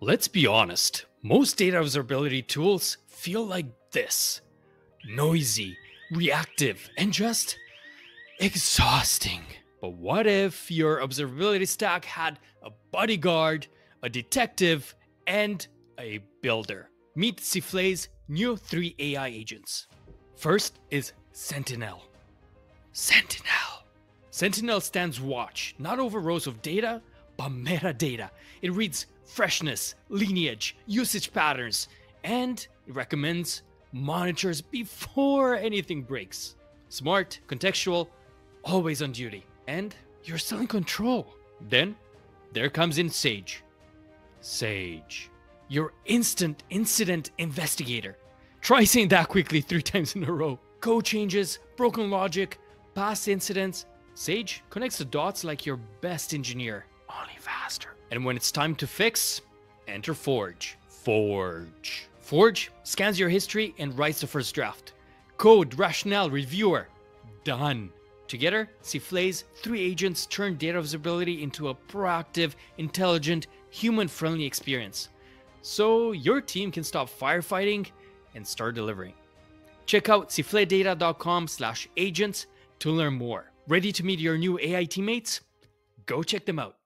Let's be honest, most data observability tools feel like this noisy, reactive, and just exhausting. But what if your observability stack had a bodyguard, a detective, and a builder? Meet Sifflet's new three AI agents. First is Sentinel. Sentinel. Sentinel stands watch, not over rows of data, but metadata. It reads freshness, lineage, usage patterns, and it recommends monitors before anything breaks. Smart, contextual, always on duty. And you're still in control. Then there comes in Sage. Sage. Your instant incident investigator. Try saying that quickly three times in a row. Code changes, broken logic, past incidents. Sage connects the dots like your best engineer, faster. And when it's time to fix, enter Forge. Forge. Forge scans your history and writes the first draft. Code, rationale, reviewer. Done. Together, Sifflet's three agents turn data observability into a proactive, intelligent, human-friendly experience. So your team can stop firefighting and start delivering. Check out siffletdata.com slash agents to learn more. Ready to meet your new AI teammates? Go check them out.